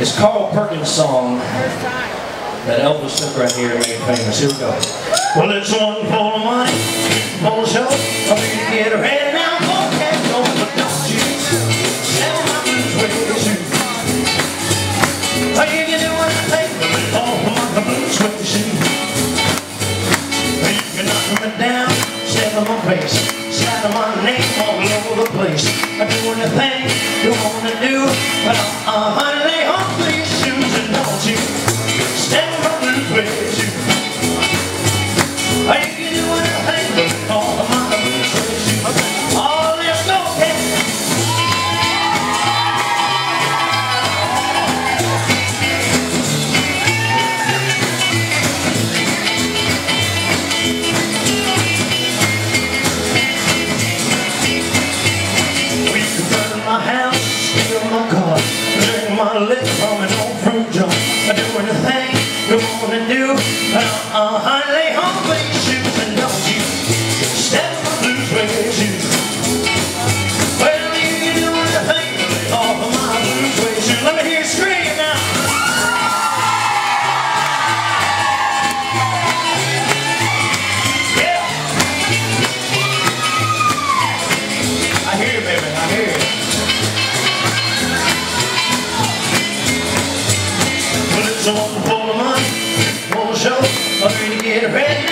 It's Carl Perkins' song that Elvis took right here and made famous. Here we go. Well, it's one for the money, for the show. I mean, you get ready now for cash go, but don't you sell my blues with your shoe. Oh, you do anything, but all for my blues with your shoe. You can knock me down, step on my face, slap my name all over the place. I do anything do, gonna do? Uh-uh, honey, home play shoes and don't you step on blues way too. Well, you can do anything off of my blues way shoes. Let me hear you scream now. Yeah. I hear you, baby. I hear you. Well, it's on Get ready.